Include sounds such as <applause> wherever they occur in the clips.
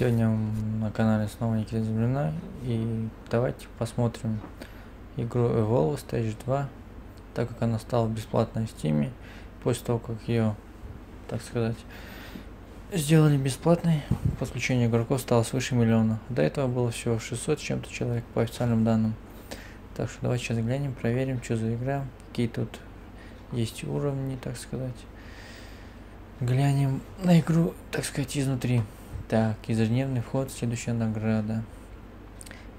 Сегодня на канале снова Никита Земляной и давайте посмотрим игру Evolve Stage 2, так как она стала бесплатной в Steam, после того как ее, так сказать, сделали бесплатной, подключение игроков стало свыше миллиона. До этого было всего 600 чем-то человек по официальным данным. Так что давайте сейчас глянем, проверим, что за игра, какие тут есть уровни, так сказать. Глянем на игру, так сказать, изнутри. Так, ежедневный вход, следующая награда.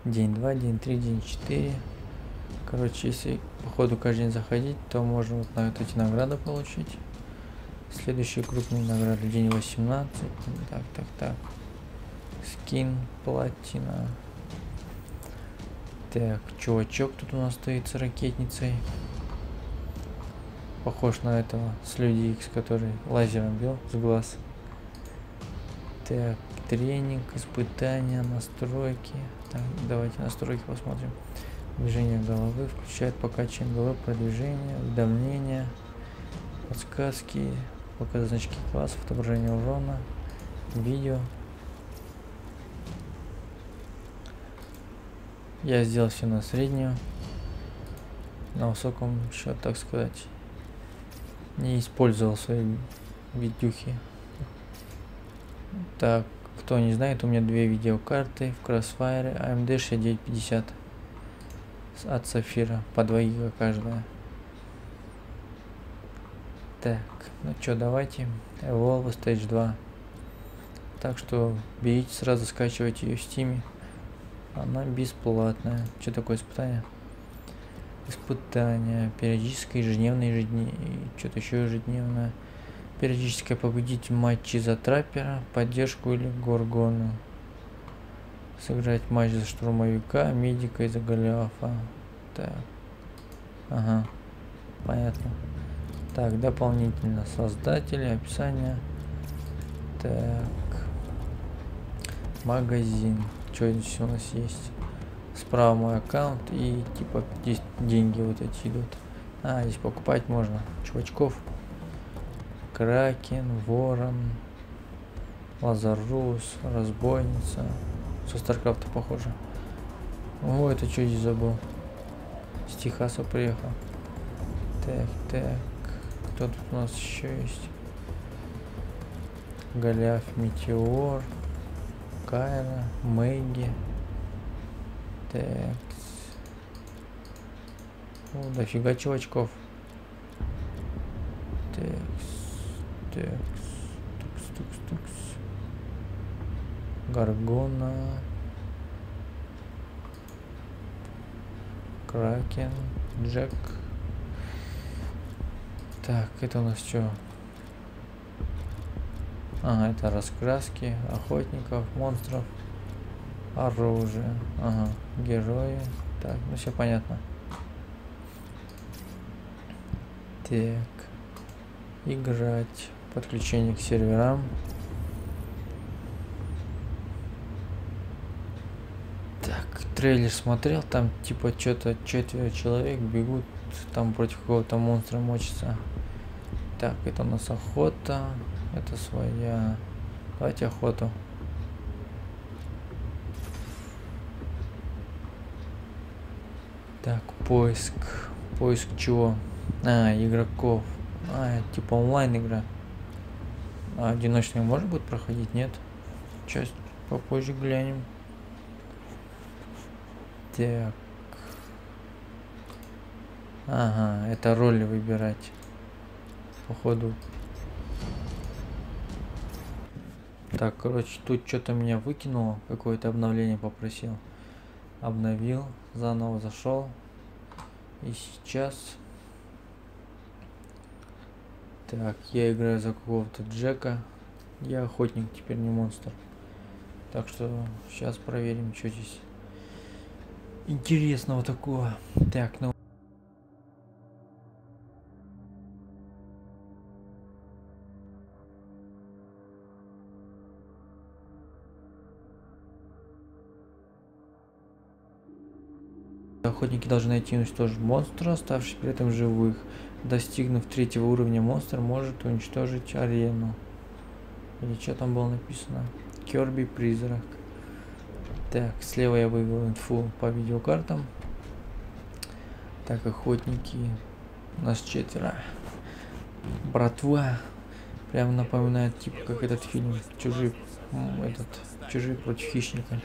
День 2, день 3, день 4. Короче, если по ходу каждый день заходить, то можно вот на вот эти награды получить. Следующие крупные награды. День 18. Так, так, так. Скин, платина. Так, чувачок тут у нас стоит с ракетницей. Похож на этого с Люди X, который лазером бил с глаз. Так, тренинг, испытания, настройки. Так, давайте настройки посмотрим. Движение головы включает покачивание головы, продвижение, уведомления, подсказки, показать значки классов, отображение урона, видео. Я сделал все на среднюю, на высоком еще, так сказать, не использовал свои видюхи. Так, кто не знает, у меня две видеокарты в Crossfire AMD 6950 от Сафира, по 2 гига каждая. Так, ну что, давайте. Evolve Stage 2. Так что берите сразу, скачивайте ее в Steam. Она бесплатная. Что такое испытание? Испытание. Периодическое, ежедневное, ежедневное. Что-то еще ежедневное. Периодически победить матчи за траппера, поддержку или горгону. Сыграть матч за штурмовика, медика и за голиафа. Так. Ага. Понятно. Так, дополнительно создатели, описание. Так. Магазин. Что здесь у нас есть? Справа мой аккаунт и типа здесь деньги вот эти идут. А, здесь покупать можно. Чувачков. Кракен, Ворон, Лазарус, Разбойница. Со Старкрафта похоже. О, это что здесь забыл? Стихаса приехал. Так, так. Кто тут у нас еще есть? Голиаф, Метеор, Кайра, Мэгги. Так. О, дофига чувачков. Так. Текс, тукс, тукс, тукс. Гаргона. Кракен, Джек. Так, это у нас что? Ага, это раскраски охотников, монстров, оружие. Ага, герои. Так, ну все понятно. Так, играть подключение к серверам. Так, трейлер смотрел, там типа что-то четверо человек бегут, там против какого-то монстра мочится. Так, это у нас охота, это своя. Давайте охоту. Так, поиск. Поиск чего? А, игроков. А, типа онлайн игра. А одиночный может будет проходить? Нет. Часть попозже глянем. Так. Ага, это роли выбирать. Походу. Так, короче, тут что-то меня выкинуло. Какое-то обновление попросил. Обновил. Заново зашел. И сейчас так, я играю за какого-то Джека. Я охотник, теперь не монстр. Так что сейчас проверим, что здесь интересного такого. Так, ну... Охотники должны найти ну, и уничтожить монстра, оставшись при этом живых. Достигнув третьего уровня, монстр может уничтожить арену. Или что там было написано? Керби призрак. Так, слева я вывел инфу по видеокартам. Так, охотники. Нас четверо. Братва. Прям напоминает, типа, как этот фильм. Чужие. Этот. Чужие против хищника.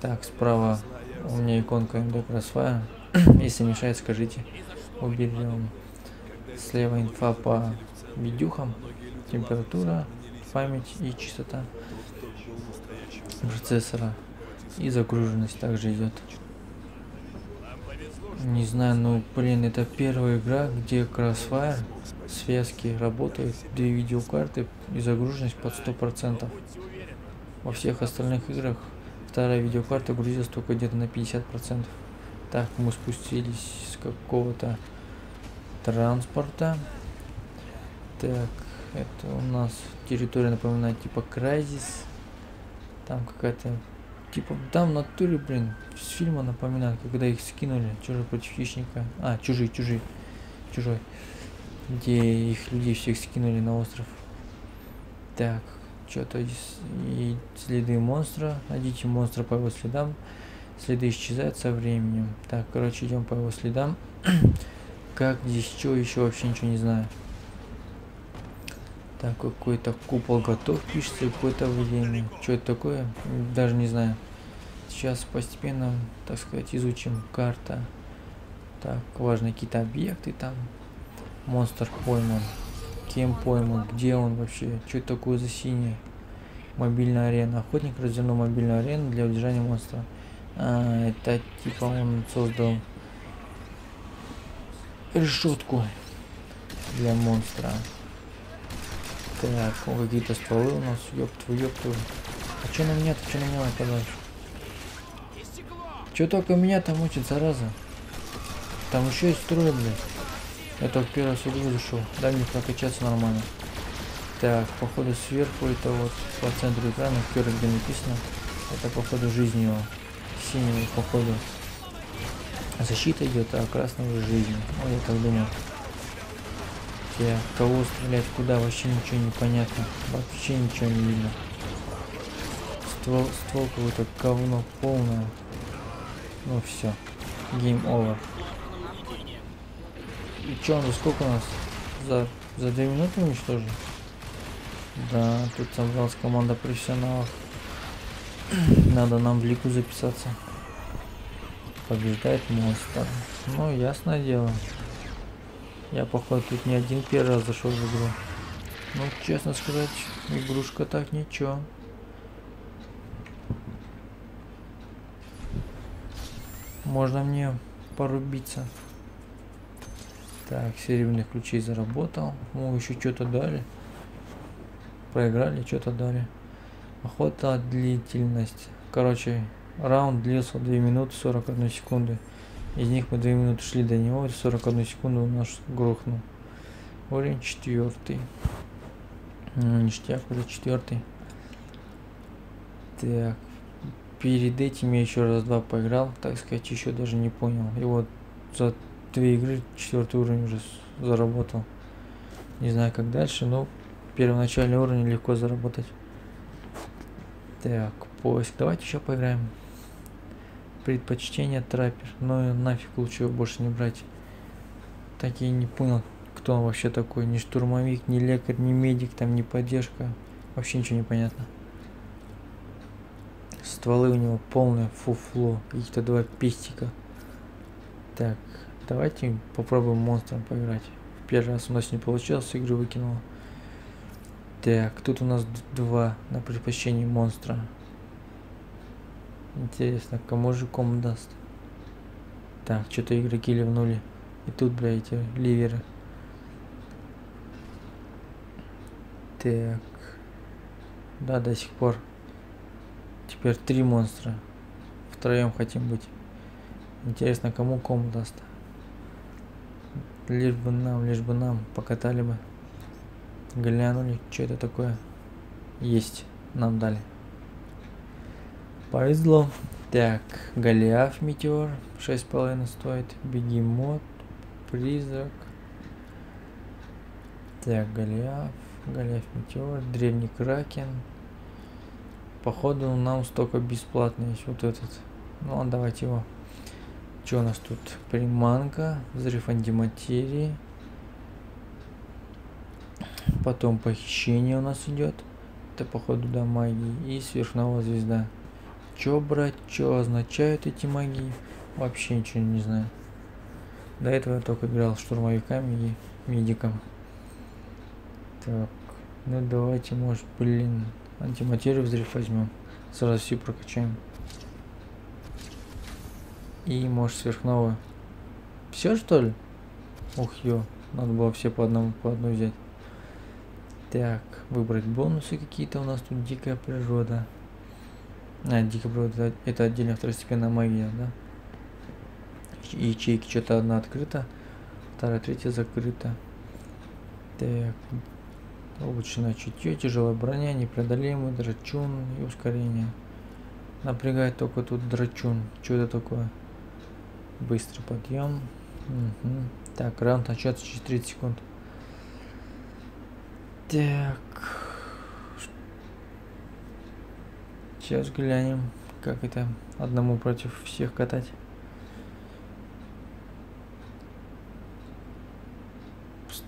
Так, справа у меня иконка MD Crossfire. <clears throat> Если мешает, скажите. Уберем. Слева инфа по видюхам. Температура, память и частота процессора. И загруженность также идет. Не знаю, ну блин, это первая игра, где Crossfire связки работают, две видеокарты и загруженность под 100%. Во всех остальных играх вторая видеокарта грузилась только где-то на 50%. Так, мы спустились с какого-то транспорта. Так, это у нас территория напоминает типа Крайзис. Там какая-то типа там в натуре, блин, с фильма напоминает, когда их скинули, чужой против хищника. А, чужие, чужие, чужой. Где их людей всех скинули на остров. Так, что-то и следы монстра. Найдите монстра по его следам. Следы исчезают со временем. Так, короче, идем по его следам. <clears throat> как здесь что еще вообще ничего не знаю. Так, какой-то купол готов, пишется, какое-то время. Что это такое? Даже не знаю. Сейчас постепенно, так сказать, изучим карта. Так, важные какие-то объекты там. Монстр пойман. Кем пойман? Где он вообще? Что это такое за синий? Мобильная арена. Охотник развернул мобильную арену для удержания монстра. А, это типа он создал решетку для монстра. Так, какие-то стволы у нас, ёб твою, ёб твою. А чё на меня, ты чё на меня нападаешь? Чё только меня там учит, зараза? Там еще есть трое, блядь. Я только первый раз игру зашел. Дай мне прокачаться нормально. Так, походу сверху это вот по центру экрана, Кёры, где написано. Это походу жизнь его. Синий походу. Защита идет, а красный уже жизнь. Ну, я так думаю. Я кого стрелять, куда, вообще ничего не понятно. Вообще ничего не видно. Ствол, ствол какое-то говно полное. Ну все. Game over. И что, ну сколько у нас? За, за две минуты уничтожили? Да, тут собралась команда профессионалов. Надо нам в лику записаться. Побеждает монстр. Ну, ясное дело. Я, походу, тут не один первый раз зашел в игру. Ну, честно сказать, игрушка так ничего. Можно мне порубиться. Так, серебряных ключей заработал. Ну, еще что-то дали. Проиграли, что-то дали. Охота длительность. Короче, раунд длился 2 минуты 41 секунды. Из них мы 2 минуты шли до него, 41 секунду он наш грохнул. Уровень четвертый. Ну, ништяк уже четвертый. Так. Перед этим я еще раз два поиграл, так сказать, еще даже не понял. И вот за две игры четвертый уровень уже заработал. Не знаю как дальше, но первоначальный уровень легко заработать. Так, поиск. Давайте еще поиграем предпочтение траппер. Но нафиг лучше его больше не брать. Так я не понял, кто он вообще такой. Ни штурмовик, ни лекарь, ни медик, там, ни поддержка. Вообще ничего не понятно. Стволы у него полное фуфло. Каких-то два пестика. Так, давайте попробуем монстром поиграть. В первый раз у нас не получилось, игры выкинула. Так, тут у нас два на предпочтении монстра. Интересно, кому же ком даст? Так, что-то игроки ливнули. И тут, бля, эти ливеры. Так. Да, до сих пор. Теперь три монстра. Втроем хотим быть. Интересно, кому ком даст? Лишь бы нам, лишь бы нам покатали бы. Глянули, что это такое. Есть, нам дали. Повезло. Так, Голиаф Метеор 6,5 стоит. Бегемот, Призрак. Так, Голиаф, Голиаф Метеор, Древний Кракен. Походу нам столько бесплатно есть вот этот. Ну ладно, давайте его. Что у нас тут? Приманка, взрыв антиматерии. Потом похищение у нас идет. Это походу до магии. И сверхновая звезда. Чё брать, что означают эти магии? Вообще ничего не знаю. До этого я только играл штурмовиками и медиком. Так, ну давайте, может, блин, антиматерию взрыв возьмем. Сразу все прокачаем. И может сверхновую. Все что ли? Ух ё, надо было все по одному, по одной взять. Так, выбрать бонусы какие-то у нас тут дикая природа. А, дикая природа это отдельно второстепенная магия, да? Ячейки что-то одна открыта, вторая, третья закрыта. Так, улучшенное чутье, тяжелая броня, непреодолимый, драчун и ускорение. Напрягает только тут драчун. Что это такое? Быстрый подъем. Угу. Так, раунд начаться через 30 секунд. Так. Сейчас глянем, как это одному против всех катать.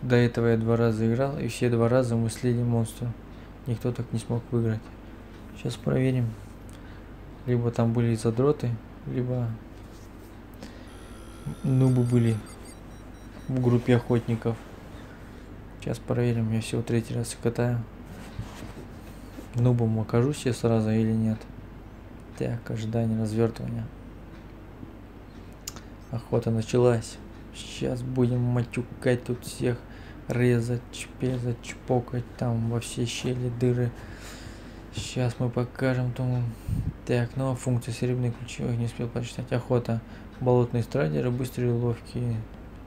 До этого я два раза играл, и все два раза мы слили монстра. Никто так не смог выиграть. Сейчас проверим. Либо там были задроты, либо нубы были в группе охотников. Сейчас проверим, я всего третий раз катаю. Нубом окажусь я сразу или нет. Так, ожидание развертывания. Охота началась. Сейчас будем матюкать тут всех, резать, чпезать, чпокать там во все щели, дыры. Сейчас мы покажем тому. Так, новая функция серебряных ключевых, не успел прочитать. Охота. Болотные страдеры, быстрые ловкие.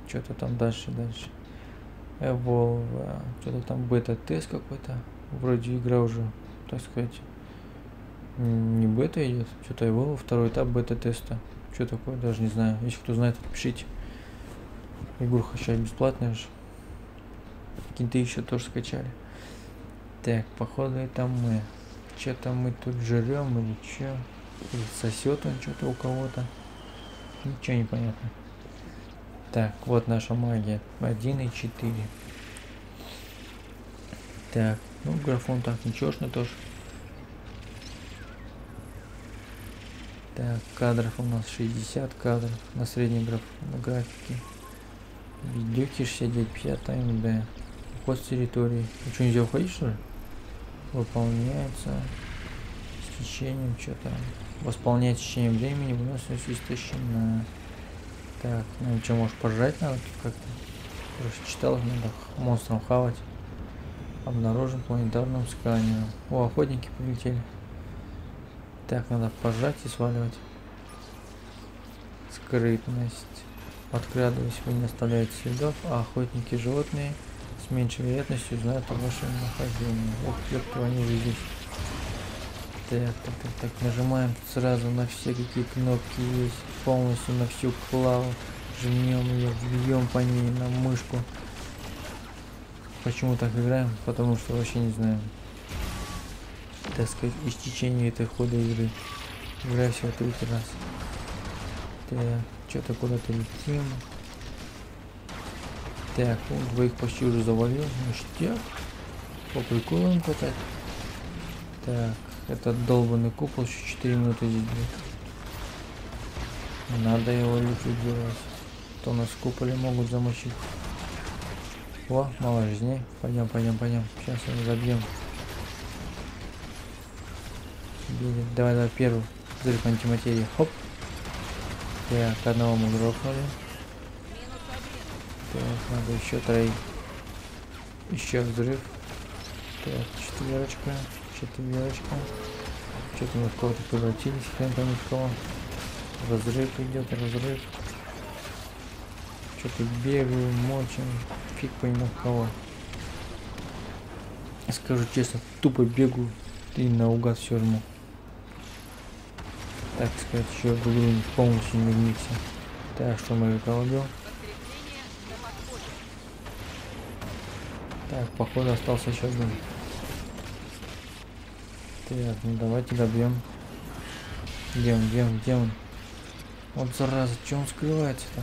Что-то там дальше, дальше. Evolve, что-то там бета-тест какой-то. Вроде игра уже, так сказать, не бета идет, что-то Evolve, второй этап бета-теста. Что такое, даже не знаю. Если кто знает, пишите. Игруха сейчас бесплатная же. Какие-то еще тоже скачали. Так, походу это мы. Что-то мы тут жрем или что? Или сосет он что-то у кого-то. Ничего не понятно. Так, вот наша магия. 1 и 4. Так, ну графон так ничегошный тоже. Так, кадров у нас 60 кадров на средней граф, на графике. Видюки 69, 50 МД. Уход с территории. Ну что, нельзя уходить что ли? Выполняется с течением что-то. Восполняет течение времени, выносливость истощена. Так, ну что, может пожрать надо как-то? Просто читал, надо монстром хавать. Обнаружен планетарным сканером. О, охотники полетели. Так, надо пожать и сваливать. Скрытность. Подкрадываясь, вы не оставляете следов, а охотники животные с меньшей вероятностью знают о вашем нахождении. Ох, ёпта, уже здесь. Так, так, так, так, нажимаем сразу на все, какие кнопки есть, полностью на всю клаву, жмем ее, бьем по ней на мышку. Почему так играем? Потому что вообще не знаем. Так сказать, из течения этой хода игры. Играю всего третий раз. Так, что-то куда-то летим. Так, он двоих почти уже завалил. Ништяк. По приколам катать. Так. Этот долбанный купол еще 4 минуты здесь будет. Надо его ликвидировать. То нас куполе могут замочить. О, мало жизней. Пойдем, пойдем, пойдем. Сейчас его забьем. Били. Давай, давай, первый. Взрыв антиматерии. Хоп. Так, одного мы грохнули. Так, надо еще троих. Еще взрыв. Так, четверочка четверочка. Что-то мы в кого-то превратились, хрен пойми в кого. Разрыв идет, разрыв. Что-то бегаю, мочим, фиг пойму кого. Скажу честно, тупо бегу и наугад все жму. так сказать, еще в игру полностью не вникся. Так, что мы колобил? Так, походу остался еще один. Так, ну давайте добьем. Где он, где он, где он? Вот зараза, что он скрывается-то?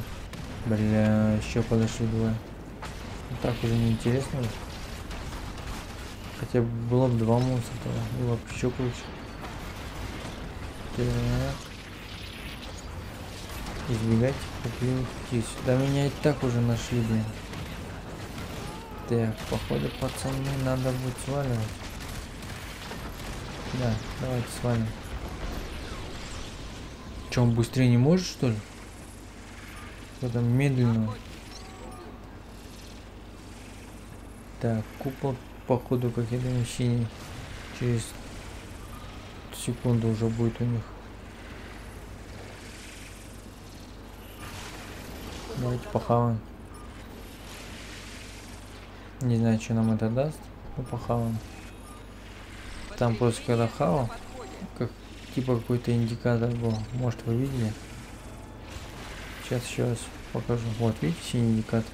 Бля, еще подошли двое. Ну, так уже неинтересно. Хотя было бы два то было бы еще круче. Так. Избегать птиц. Да меня и так уже нашли, блин. Так, походу, пацаны, надо будет сваливать. Да, давайте свалим. Че, он быстрее не может, что ли? Что-то медленно. Так, купол, походу, как я думаю, синий. Через секунду уже будет у них. Давайте похаваем. Не знаю, что нам это даст, но похаваем. Там просто когда хавал, как типа какой-то индикатор был. Может вы видели? Сейчас еще раз покажу. Вот, видите, синий индикатор.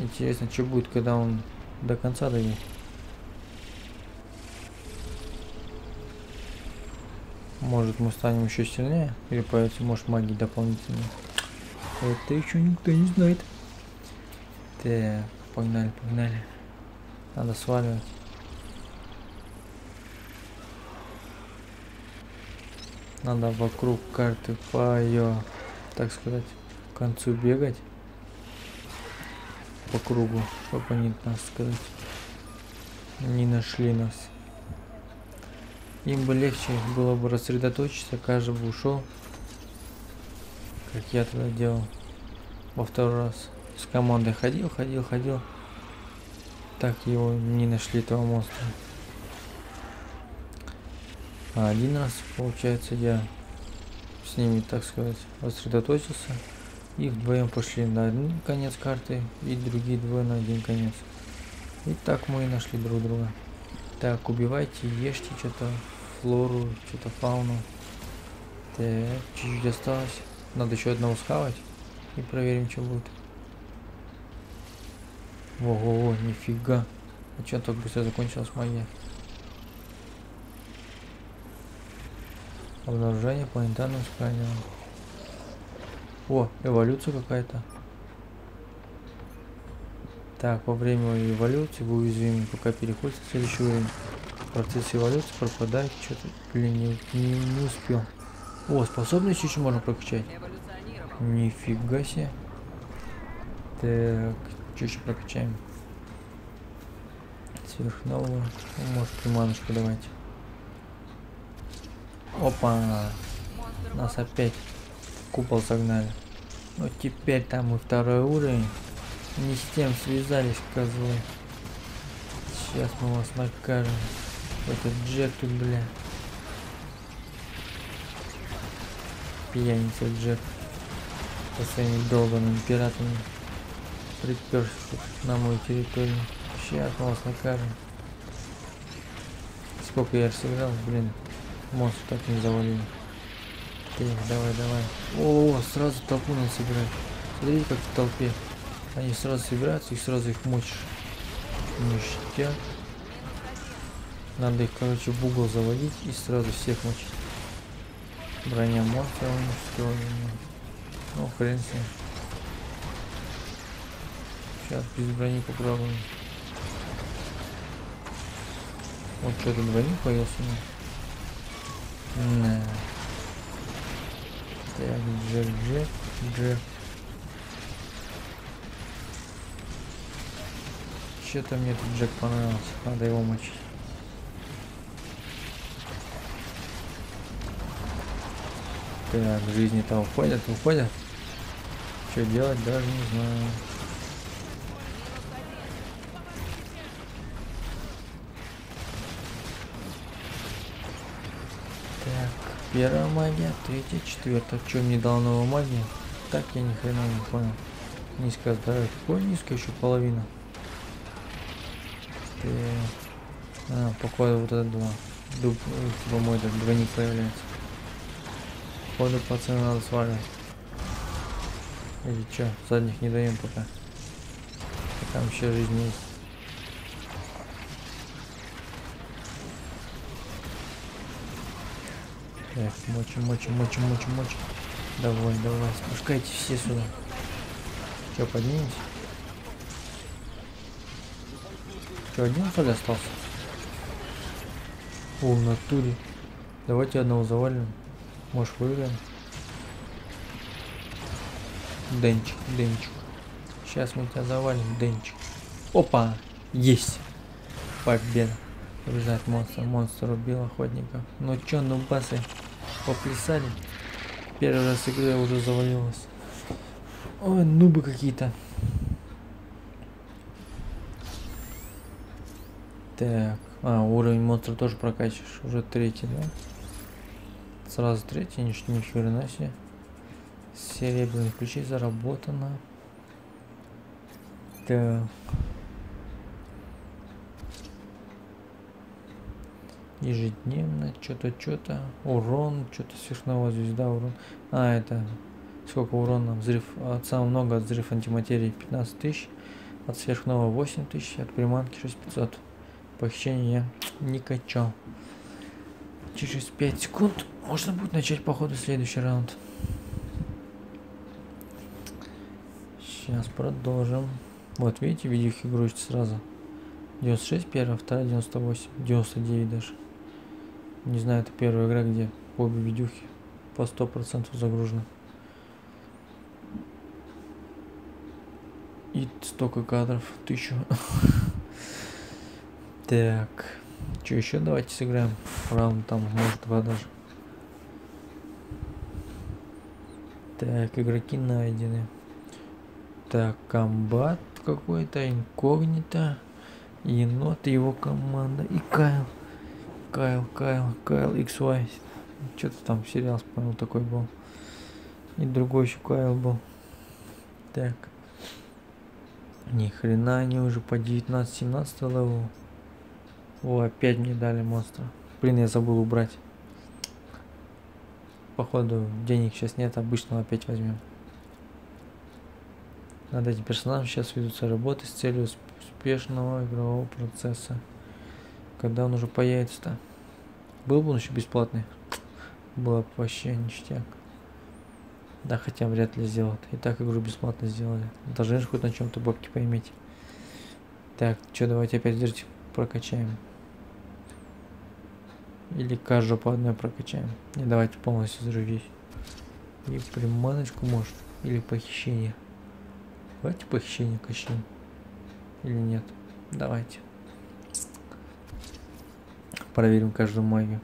Интересно, что будет, когда он до конца дойдет. Может мы станем еще сильнее? Или появится, может, магии дополнительные? Это еще никто не знает. Так, погнали, погнали. Надо сваливать. Надо вокруг карты по ее, так сказать, концу бегать. По кругу, чтобы они, так сказать, не нашли нас. Им бы легче было бы рассредоточиться, каждый бы ушел, как я тогда делал во второй раз с командой ходил, ходил, ходил. Так его не нашли, этого монстра. А один раз, получается, я с ними, так сказать, сосредоточился. И вдвоем пошли на один конец карты, и другие двое на один конец. И так мы и нашли друг друга. Так, убивайте, ешьте что-то, флору, что-то фауну. Так, чуть-чуть осталось. Надо еще одного схавать. И проверим, что будет. Ого, нифига. А что так быстро закончилась магия? Обнаружение планетарным сканером. О, эволюция какая-то. Так, во время эволюции вы уязвимы, пока переходите в следующий уровень. Процесс эволюции пропадает, что-то, блин, не, не, не успел. О, способность еще можно прокачать. Нифига себе. Так, что еще прокачаем? Сверхнового. Может приманочку давать. Опа! Нас опять купол загнали. Ну теперь там и второй уровень. Не с тем связались, козлы. Сейчас мы вас накажем. Этот Джек тут, бля. Пьяница Джек. Со своими долбанными пиратами приперся на мою территорию. Сейчас мы вас накажем. Сколько я сыграл, блин. Монстр так не завалили. Так, давай, давай. О, сразу толпу надо собирать. Смотрите, как в толпе. Они сразу собираются и сразу их мочишь. Ништяк. Надо их, короче, в угол заводить и сразу всех мочить. Броня монстра уничтожена. Ну, хрен с ним. Сейчас без брони попробуем. Вот что-то двойник появился. На. Так, Джек, Джек, Джек. Что-то мне тут Джек понравился. Надо его мочить. Так, жизни-то уходят, уходят. Что делать, даже не знаю. Первая магия, третья, четвертая. Что мне дала новая магия? Так я ни хрена не понял. Низкое здоровье. Какое низкое еще половина? А, походу вот это два. Дуб, типа мой этот двойник появляется. Походу пацаны надо сваливать. Или чё, задних не даем пока. Там еще жизнь есть. Так, мочим, мочим, мочим, мочим, мочим. Давай, давай, спускайте все сюда. Че, поднимемся? Че, один что ли остался? О, в натуре. Давайте одного завалим. Может выиграем. Денчик, Денчик. Сейчас мы тебя завалим, Денчик. Опа! Есть! Победа. Побеждает монстр. Монстр убил охотника. Ну чё, ну басы, поплясали. Первый раз игра уже завалилась. Ой, нубы какие-то. Так. А, уровень монстра тоже прокачиваешь. Уже третий, да? Сразу третий, ни, ни хрена себе. Серебряных ключей заработано. Так. Ежедневно, что-то, что-то. Урон, что-то сверхновая звезда, урон. А, это сколько урона? Взрыв, от самого много, от взрыв антиматерии 15 тысяч. От сверхнового 8 тысяч, от приманки 6500. Похищение не качал. Через 5 секунд можно будет начать походу следующий раунд. Сейчас продолжим. Вот видите, видюхи грузит сразу. 96 первая, вторая 98, 99 даже. Не знаю, это первая игра, где обе видюхи по 100% загружены. И столько кадров, тысячу. <laughs> Так, что еще давайте сыграем. Раунд там, может два даже. Так, игроки найдены. Так, комбат какой-то, инкогнито, енот и его команда и Кайл. Кайл, Кайл, Кайл XY. Что-то там сериал, понял, такой был. И другой еще Кайл был. Так. Ни хрена они уже по 19-17 левелу. О, опять мне дали монстра. Блин, я забыл убрать. Походу, денег сейчас нет, обычного опять возьмем. Над этим персонажем сейчас ведутся работы с целью успешного игрового процесса. Когда он уже появится-то? Был бы он еще бесплатный? Было бы вообще ништяк. Да, хотя вряд ли сделают. И так игру бесплатно сделали. Должны же хоть на чем-то бабки поиметь. Так, что, давайте опять держите, прокачаем. Или каждую по одной прокачаем. Не давайте полностью зарубить. И приманочку может. Или похищение. Давайте похищение качнем. Или нет? Давайте. Проверим каждую магию.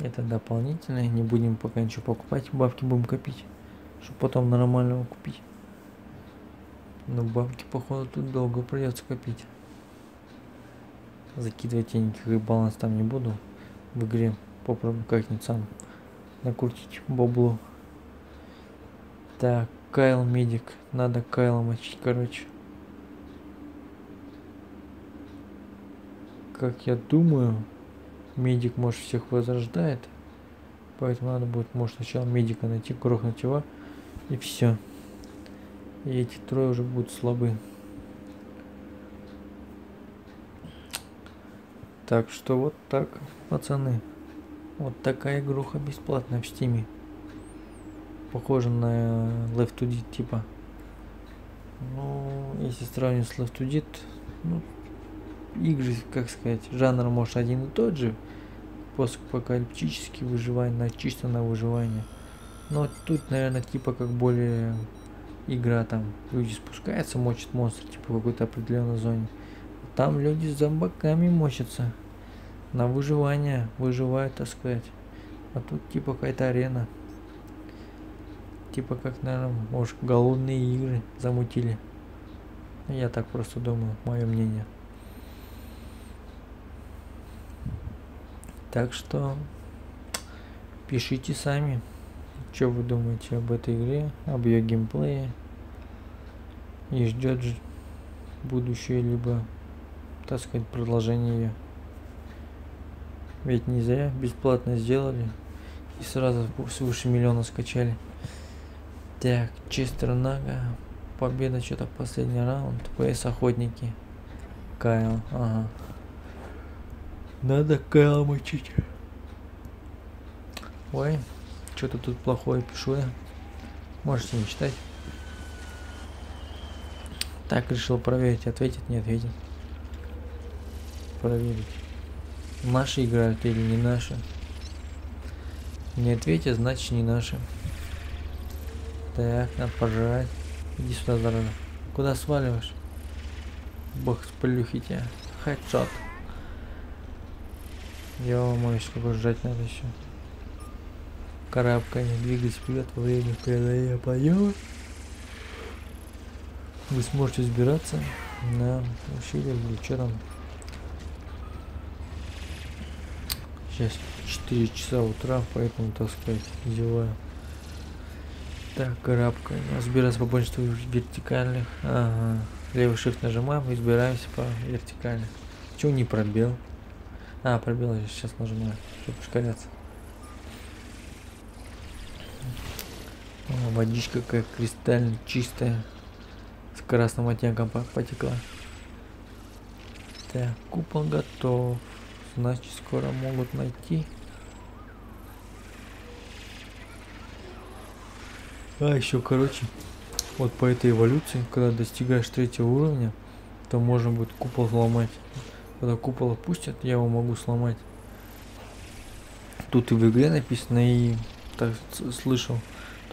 Это дополнительное. Не будем пока ничего покупать. Бабки будем копить. Чтобы потом нормального купить. Но бабки, походу, тут долго придется копить. Закидывать я никакой баланс там не буду. В игре попробую как-нибудь сам накрутить бабло. Так, Кайл медик. Надо Кайла мочить, короче. Как я думаю, медик, может, всех возрождает. Поэтому надо будет, может, сначала медика найти, грохнуть его. И все. И эти трое уже будут слабы. Так что вот так, пацаны. Вот такая игруха бесплатная в стиме похоже на Left 4 Dead типа. Ну, если сравнивать с Left 4 Dead, ну, игры, как сказать, жанр может один и тот же, постапокалиптический выживание, на, чисто на выживание. Но тут, наверное, типа как более игра там, люди спускаются, мочат монстр, типа в какой-то определенной зоне. Там люди с зомбаками мочатся. На выживание выживают, так сказать. А тут типа какая-то арена. Типа как, наверное, может, голодные игры замутили. Я так просто думаю, мое мнение. Так что пишите сами, что вы думаете об этой игре, об ее геймплее. И ждет будущее, либо, так сказать, продолжение ее. Ведь не зря бесплатно сделали. И сразу свыше миллиона скачали. Так, Честер Нага. Победа что-то последний раунд. ПС Охотники. Кайл, ага. Надо Кайл мочить. Ой, что-то тут плохое пишу я. Можете не читать. Так, решил проверить, ответит, не ответит. Проверить. Наши играют или не наши. Не ответят, значит не наши. Так, надо пожрать. Иди сюда, зараза. Куда сваливаешь? Бог сплюхи тебя. Хедшот. Ё-моё, какой жрать надо еще. Карабкание, двигаясь вперед во время преодоления подъема. Вы сможете взбираться на ущелье там. Сейчас 4 часа утра, поэтому, так сказать, зеваю. Так, карабкание. Взбираться по большинству вертикальных. Ага. Левый shift нажимаем и избираемся по вертикали. Чего не пробел? А, пробел я сейчас нажимаю, чтобы ускоряться. О, водичка как кристально чистая. С красным оттенком потекла. Так, купол готов. Значит, скоро могут найти. А, еще, короче, вот по этой эволюции, когда достигаешь третьего уровня, то можно будет купол сломать. Когда купол опустят, я его могу сломать. Тут и в игре написано, и так слышал,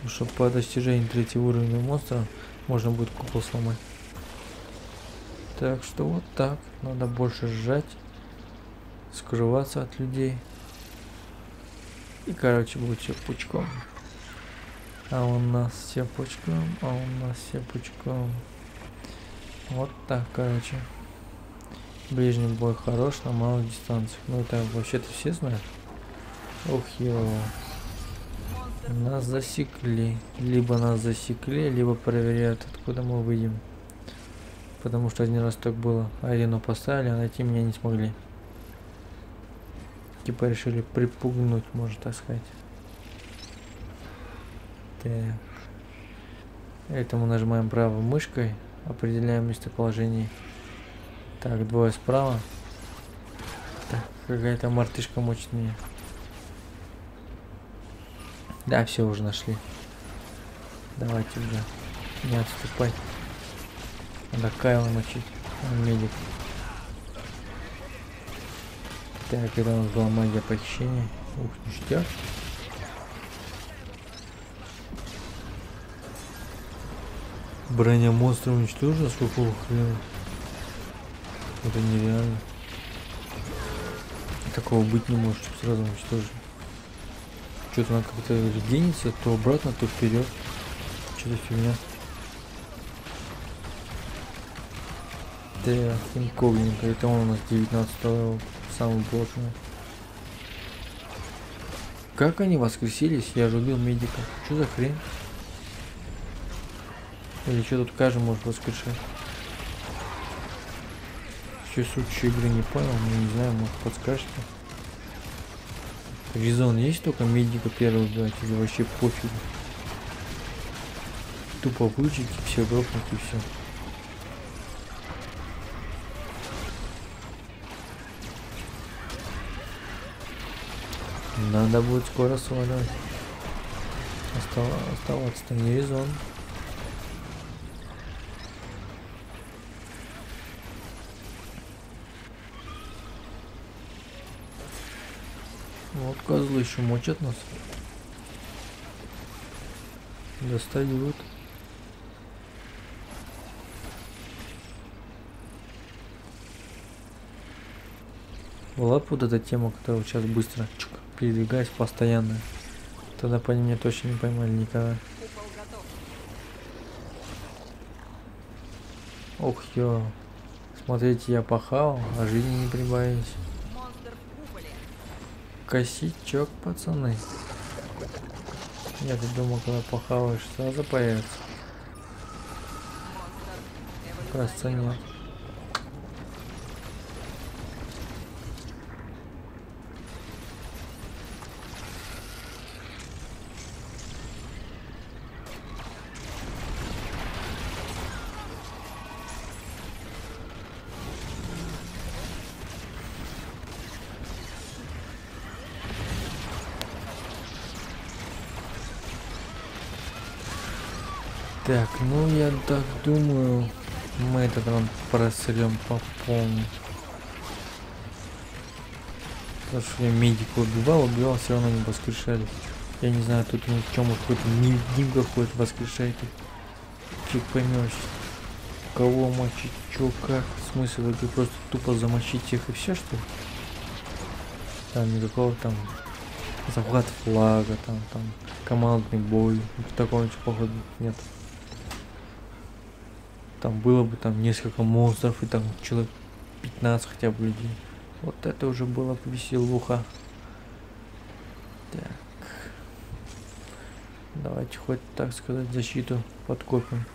что по достижении третьего уровня монстра можно будет купол сломать. Так что вот так. Надо больше сжать скрываться от людей. И, короче, будет все пучком. А у нас все пучком, а у нас все пучком. Вот так, короче. Ближний бой хорош на малых дистанциях. Ну, это вообще-то все знают. Ох, ё. Нас засекли. Либо нас засекли, либо проверяют, откуда мы выйдем. Потому что один раз так было. Арену поставили, а найти меня не смогли типа решили припугнуть, можно так сказать. Так. Это нажимаем правой мышкой, определяем местоположение. Так, двое справа. Так, какая-то мартышка меня. Да, все уже нашли. Давайте уже не отступать. Надо Кайла мочить. Он медик. Так, это у нас была магия похищения. Ух, ништяк. Броня монстра уничтожена, сколько хрена. Это нереально. Такого быть не может, чтобы сразу уничтожить. Что-то она как-то регенится, то обратно, то вперед. Что-то фигня. Так, инкогнито. Это он у нас 19 level самый плотный. Как они воскресились? Я же убил медика. Что за хрень? Или что тут каждый может воскрешать? Все суть игры не понял, но не знаю, может подскажете. Резон есть только медика первого убивать или вообще пофиг. Тупо выжить, все грохнуть и все. Надо будет скоро сваливать. Остав... Оставаться-то не резон. Вот козлы еще мочат нас. Достают. Была бы вот эта тема, которая сейчас быстро чук, передвигаюсь постоянно. Тогда по ним меня точно не поймали никогда. Ох, ё. Смотрите, я пахал, а жизни не прибавились. Косячок, пацаны. Я думал, когда похаваешь, сразу появится. Кажется, нет. Так, ну я так думаю, мы этот раунд просрем по полной. Потому что я медика убивал, убивал, все равно не воскрешались. Я не знаю, тут ни в чем какой-то невидимка ходит, воскрешает их. Фиг поймешь. Кого мочить, чё, как, смысл, это просто тупо замочить их и все что ли? Там никакого там захват флага, там, там, командный бой, такого ничего походу нет. Там было бы там несколько монстров и там человек 15 хотя бы людей. Вот это уже было бы веселуха. Так. Давайте хоть, так сказать, защиту подкопим.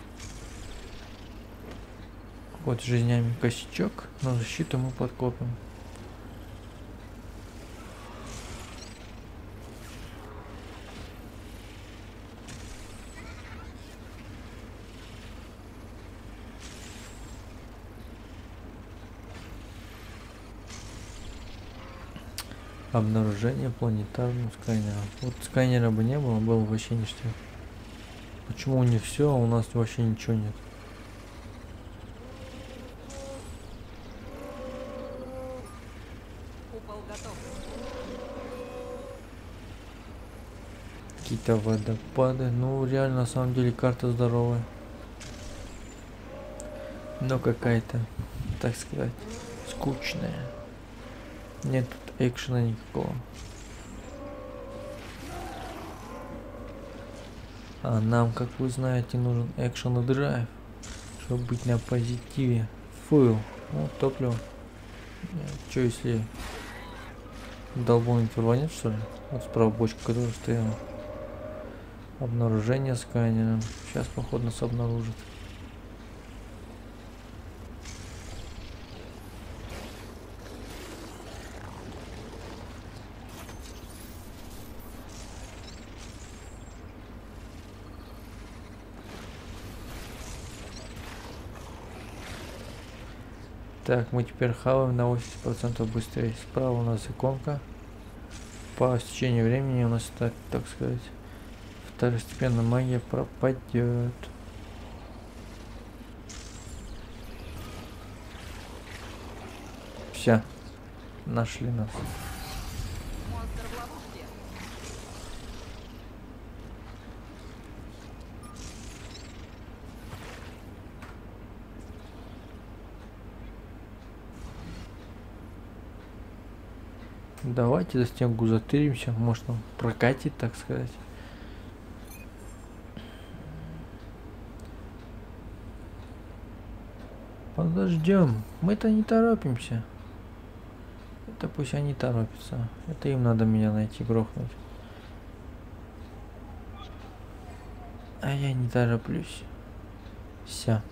Вот жизнями косячок, но защиту мы подкопим. Обнаружение планетарного скайнера. Вот скайнера бы не было, было вообще ништяк. Почему них все, а у нас вообще ничего нет? Какие-то водопады. Ну, реально, на самом деле, карта здоровая. Но какая-то, так сказать, скучная. Нет экшена никакого. А нам, как вы знаете, нужен экшен и драйв, чтобы быть на позитиве. Фуйл. Ну, топливо. Че если долбонить рванет, что ли? Вот справа бочка, которая стояла. Обнаружение сканера. Сейчас, походу, нас обнаружит. Так, мы теперь хаваем на 80% быстрее. Справа у нас иконка. По стечению времени у нас, так, так сказать, второстепенная магия пропадет. Все. Нашли нас. Давайте за стенку затыримся, может он прокатит, так сказать. Подождем, мы-то не торопимся. Это пусть они торопятся. Это им надо меня найти, грохнуть. А я не тороплюсь. Все.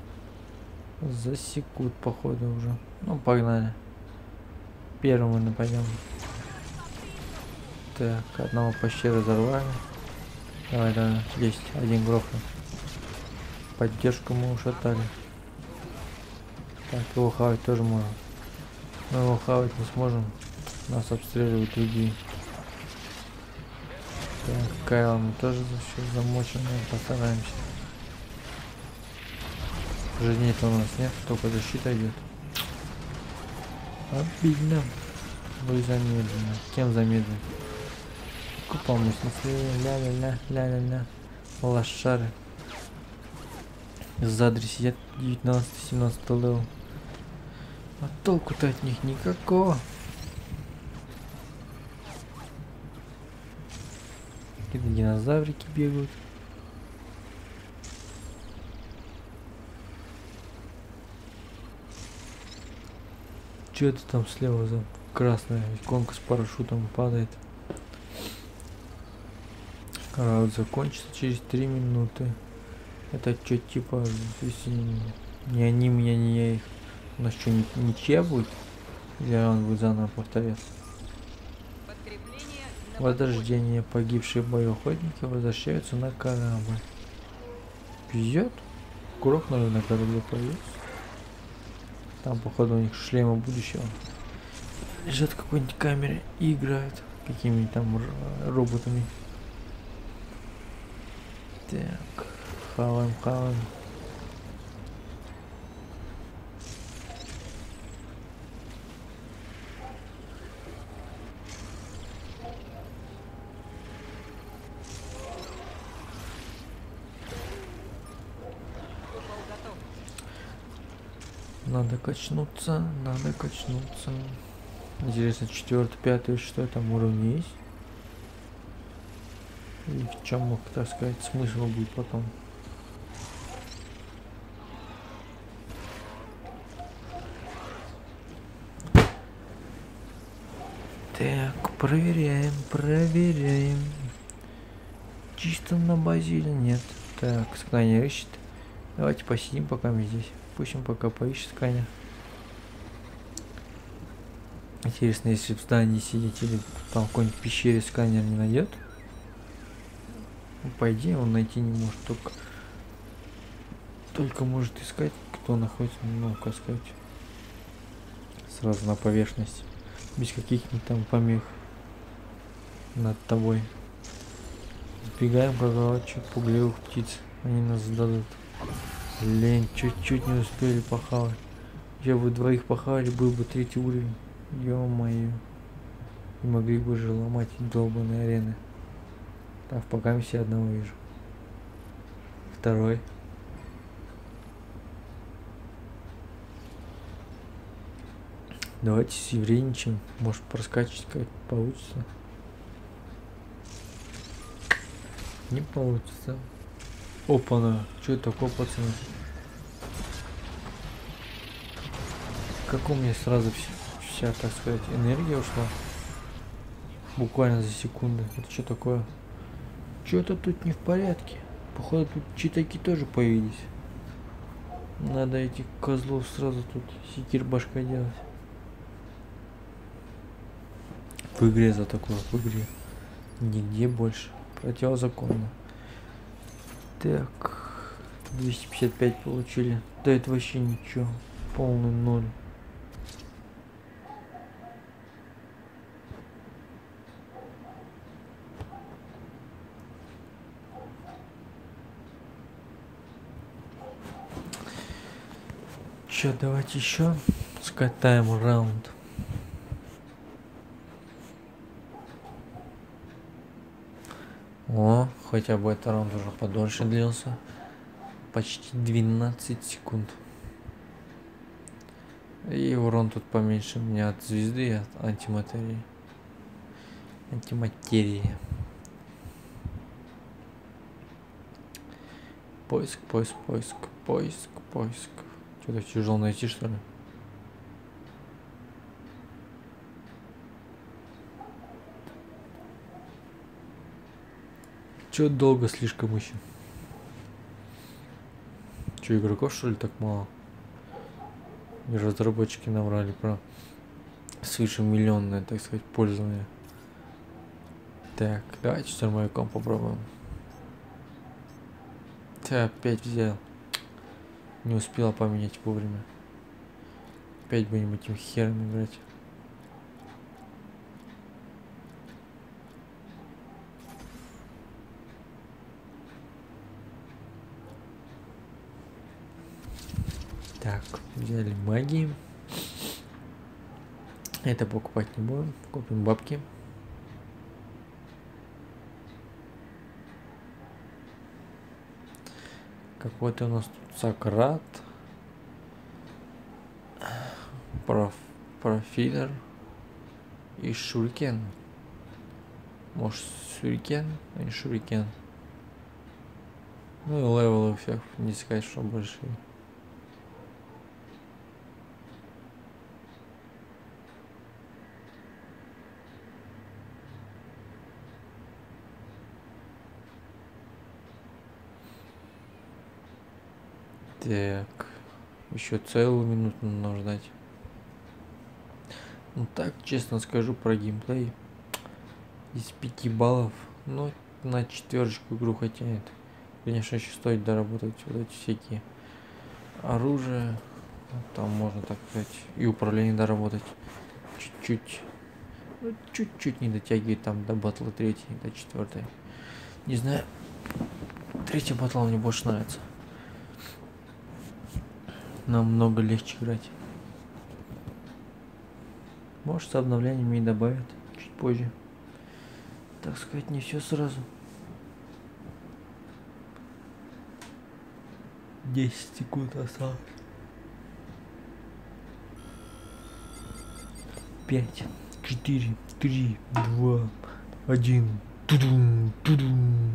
Засекут, походу, уже. Ну, погнали. Первым мы нападем. Так, одного почти разорвали. Давай, давай, есть, один грохнул. Поддержку мы ушатали. Так, его хавать тоже можно. Мы его хавать не сможем. Нас обстреливают другие. Так, Кайл мы тоже сейчас замочим, постараемся. Жизни-то у нас нет, только защита идет. Обидно. Вы замедленно. Кем Купом ля-ля-ля, ля-ля-ля. Лошары. Сзади сидят 19-17 левел. А толку-то от них никакого. Какие-то динозаврики бегают. Что это там слева за красная иконка с парашютом падает? Раунд закончится через три минуты. Это что, типа, если не они меня, не я их. У нас что, ничья будет? Или он будет заново повторяться? Возрождение. Погибшие боеохотники возвращаются на корабль. Везет? Грохнули на корабле повез. Там, походу, у них шлемы будущего. Лежат в какой-нибудь камере и играют какими-то там роботами. Так. хаваем, хаваем. Надо качнуться, надо качнуться. Интересно, четвертый, пятый, что там уровень есть? И в чем так сказать, смысл будет потом? Так, проверяем, проверяем. Чисто на базе или нет? Так, сканер ищет. Давайте посидим пока мы здесь. Пусть он пока поищет сканер. Интересно, если в здании сидеть или там в какой-нибудь пещере сканер не найдет. Ну, по идее он найти не может, только только может искать, кто находится, ну, как сказать, сразу на поверхность, без каких-нибудь там помех над тобой. Сбегаем, чуть пугливых птиц, они нас сдадут. Лень, чуть-чуть не успели похавать. Я бы двоих похавали, был бы третий уровень. Ё-моё. И могли бы же ломать долбанные арены. Так, пока все одного вижу. Второй. Давайте севреничаем. Может проскачивать как получится. Не получится. Опа-на. Что это такое, пацаны? Как у меня сразу вся, вся, так сказать, энергия ушла? Буквально за секунду. Это что такое? Что-то тут не в порядке. Походу тут читаки тоже появились. Надо этих козлов сразу тут секир башка делать. В игре за такое, в игре. Нигде больше. Противозаконно. Так. 255 получили. Да это вообще ничего. Полный ноль. Че, давайте еще скатаем раунд. О, хотя бы этот раунд уже подольше длился. Почти 12 секунд. И урон тут поменьше у меня от звезды от антиматерии. Антиматерии. Поиск, поиск, поиск, поиск, поиск. Что-то тяжело найти, что ли? Че долго слишком ищем? Че, игроков что ли так мало? И разработчики набрали про свыше миллионное, так сказать, пользование. Так, давайте штурмовиком попробуем. Ты опять взял. Не успела поменять вовремя. Опять будем этим хером играть. Так, взяли магии. Это покупать не будем. Купим бабки. Какой-то у нас тут Сократ. Проф, профилер. И Шурикен. Может, Шурикен, а не Шурикен. Ну и левелы у всех, не сказать, что большие. Так. Еще целую минуту нужно ждать. Ну так, честно скажу про геймплей. Из 5 баллов, ну, на четверочку игру хотянет. Конечно, еще стоит доработать вот эти всякие оружия. Там можно, так сказать, и управление доработать. Чуть-чуть. Ну, чуть-чуть не дотягивает там до батла третьей, до четвертой. Не знаю. третий батл мне больше нравится. Намного легче играть. Может, с обновлениями и добавят чуть позже. Так сказать, не все сразу. 10 секунд осталось. 5, 4, 3, 2, 1. Тудум, тудум.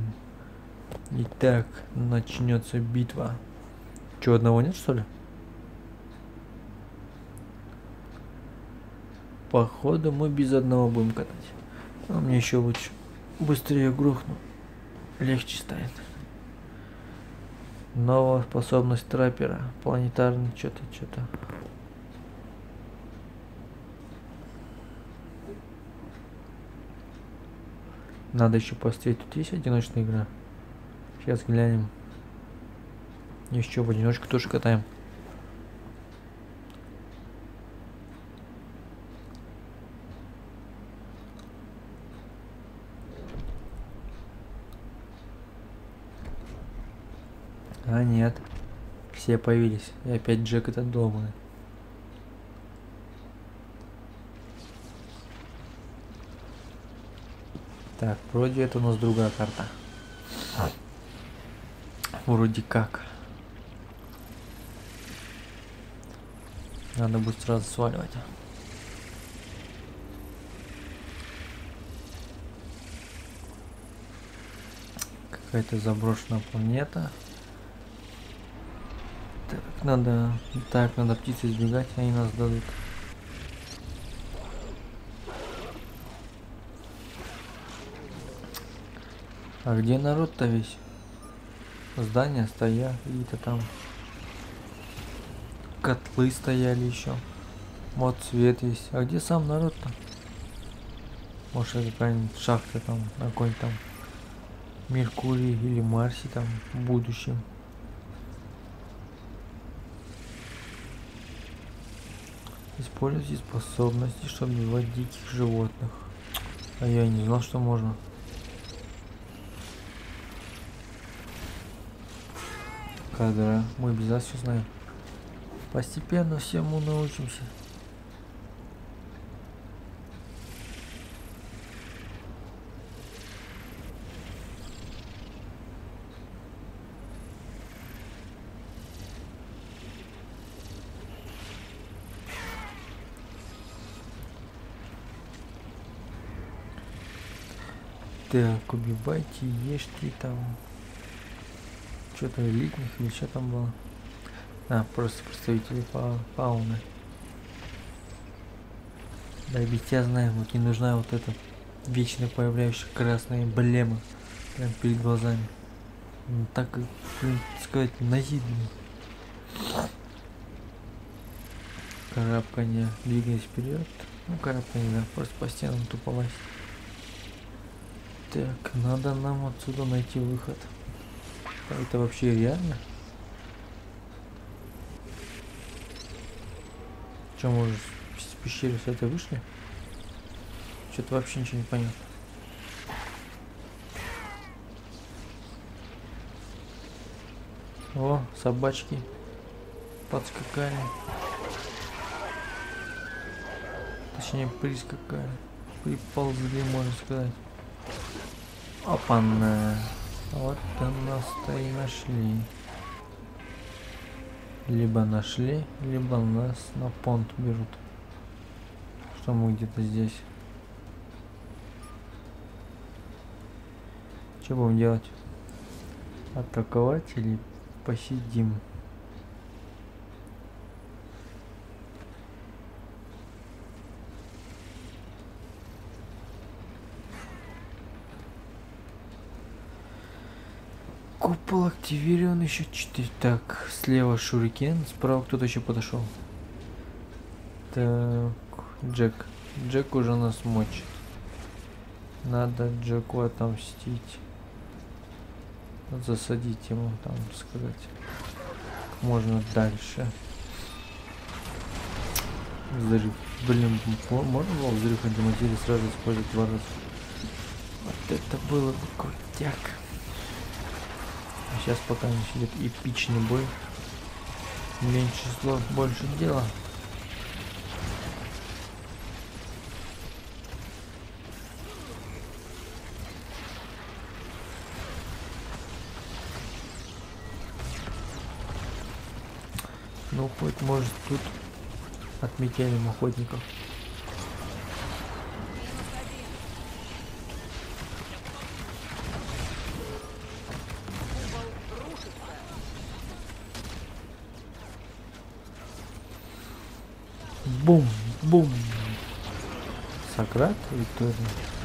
Итак, начнется битва. Че, одного нет, что ли? Походу мы без одного будем катать. А мне еще лучше. Быстрее грохну. Легче станет. Новая способность траппера. Планетарный что-то, что-то. Надо еще посмотреть. Тут есть одиночная игра? Сейчас глянем. Еще в одиночку тоже катаем. А нет. Все появились. И опять Джек этот долбанный. Так, вроде это у нас другая карта. Вроде как. Надо будет сразу сваливать. Какая-то заброшенная планета. Надо... Так, надо птицы избегать, они нас дадут. А где народ-то весь? Здания стоят, какие-то там котлы стояли еще. Вот свет есть. А где сам народ-то? Может это какая-нибудь шахта там, какой-нибудь там Меркурии или Марсе там в будущем. Используйте способности, чтобы убивать диких животных. А я не знал, что можно. кадра. Мы без вас все знаем. Постепенно всему научимся. Так, убивайте, ешьте там что-то элитных или что там было. А, просто представители фа фауны. Да ведь я знаю, вот не нужна вот эта вечно появляющая красная эмблема прям перед глазами. Ну, так, блин, сказать, наедно. Карабкание, двигаясь вперед. Ну, карабкание, да, просто по стенам тупо лазить. Так, надо нам отсюда найти выход. Это вообще реально? Че, мы уже с пещеры с этой вышли? Что-то вообще ничего не понятно. О, собачки подскакали. Точнее, прискакали. Приползли, можно сказать. Опа-на. Вот нас-то и нашли. Либо нашли, либо нас на понт берут. Что мы где-то здесь. Что будем делать? Атаковать или посидим? Купол активирован еще 4. Так, слева шурикен, справа кто-то еще подошел. Так, Джек. Джек уже нас мочит. Надо Джеку отомстить. Засадить ему, там сказать. Можно дальше. Взрыв. Блин, можно было взрыв антиматерии сразу использовать два раза? Вот это было бы крутяк. Сейчас пока не идет эпичный бой. Меньше слов, больше дела. Ну, хоть может тут отметелим охотников. Виктория.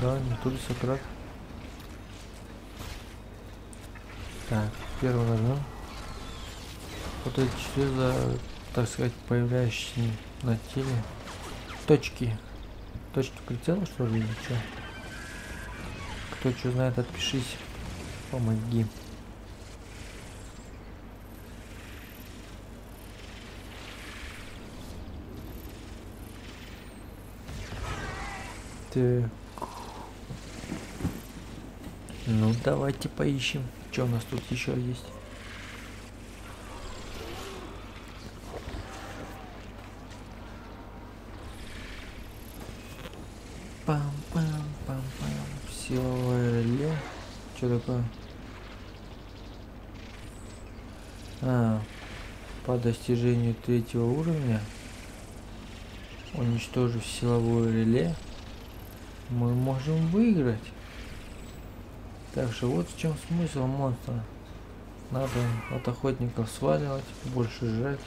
Да, не то ли Сократ. Так, первый нажмем. Вот эти за, так сказать, появляющиеся на теле точки. Точки прицела, что ли, или что? Кто что знает, отпишись. Помоги. Так. Ну, давайте поищем, что у нас тут еще есть. Пам-пам-пам-пам. Силовое реле. Что такое? А, по достижению третьего уровня, уничтожив силовое реле, мы можем выиграть. Так что вот в чем смысл монстра. Надо от охотников сваливать, больше жрать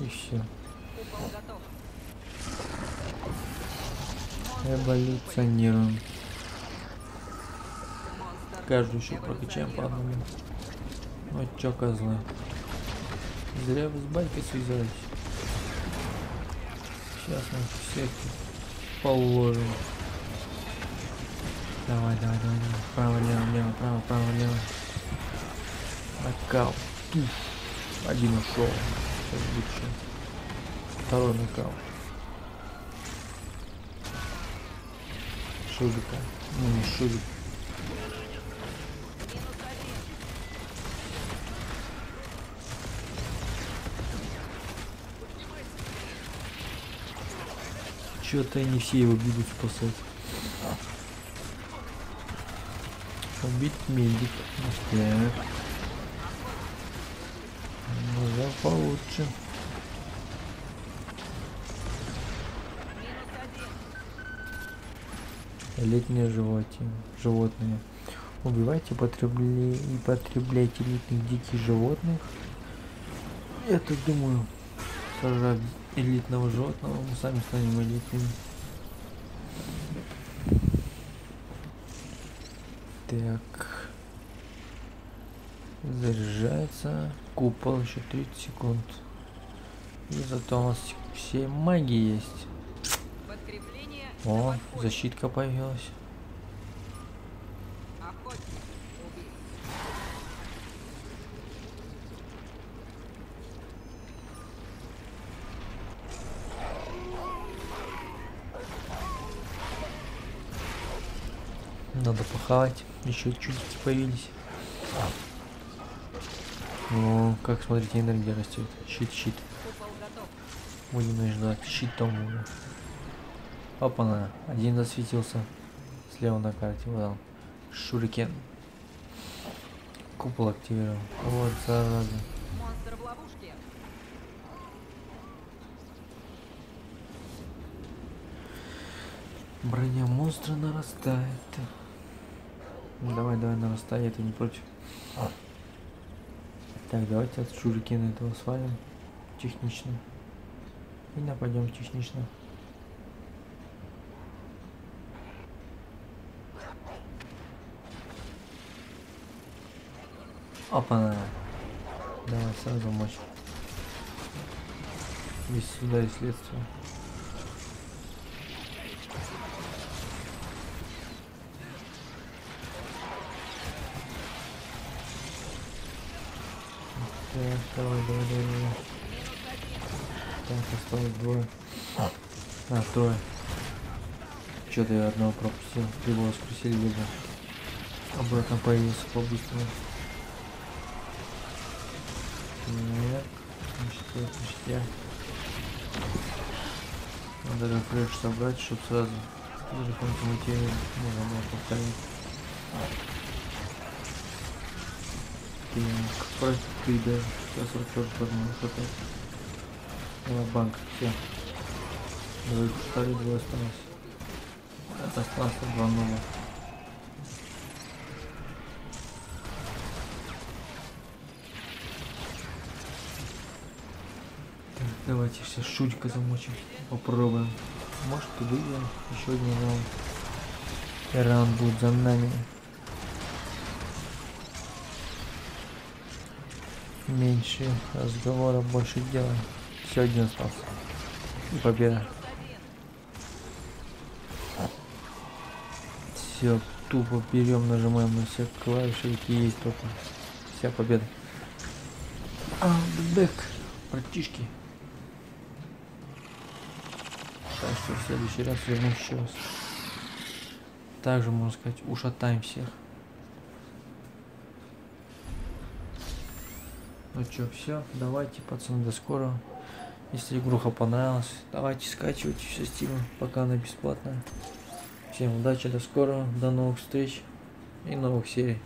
и все. Эволюционируем. Каждую еще прокачаем по одному. Ну чё, козлы. Зря вы с байкой связались. Сейчас мы всех положим. Давай, давай, давай, давай. Право, лево, лево, право, право, лево. Нокаут. Туф. Один ушел. Сейчас еще. Второй нокаут. Шубика. Ну не шубик. Чё-то не все его будут спасать. Убить медик. Так. Ну, получше. Летние животные. животные. Убивайте потребли... и потребляйте элитных диких животных. Я так думаю, сажать элитного животного мы сами станем элитными. Так. Заряжается. Купол еще 30 секунд. И зато у нас все магии есть. О, защитка появилась. Надо похавать. Еще чудики появились. Ну, как смотрите, энергия растет. Щит, щит. Будем ждать. Щитом. Опа-на. Один засветился. Слева на карте. Вот он. Шурикен. Купол активировал. Вот, зараза. Монстр в ловушке. Броня монстра нарастает. Ну, давай, давай, нарастай, это не против. Так, давайте от шурикена этого свалим. Технично. И нападем технично. Опа, давай сразу мочь. Здесь сюда и следствие. Давай, давай, давай, давай. Так, осталось двое. А, трое. Что-то я одного пропустил. Либо воскресили, либо обратно появился по-быстрому. Нет. Значит, я. Надо рефреш собрать, чтобы сразу телефон материю можно было повторить. Так, прости, да. Сейчас вот тоже возьму что-то. На банк, все. Двое стали, двое осталось. Это осталось два новых. Так, давайте сейчас шутика замочим. Попробуем. Может и выиграем. Еще один раунд. Раунд будет за нами. Меньше разговора, больше дела. Все один остался. И победа. Все, тупо берем, нажимаем на все клавиши, какие есть только. Вся победа. А, бэк, братишки. Так что в следующий раз вернусь еще раз. Также, можно сказать, ушатаем всех. Ну что, все, давайте, пацаны, до скорого. Если игруха понравилась, давайте скачивайте все стимы, пока она бесплатная. Всем удачи, до скорого, до новых встреч и новых серий.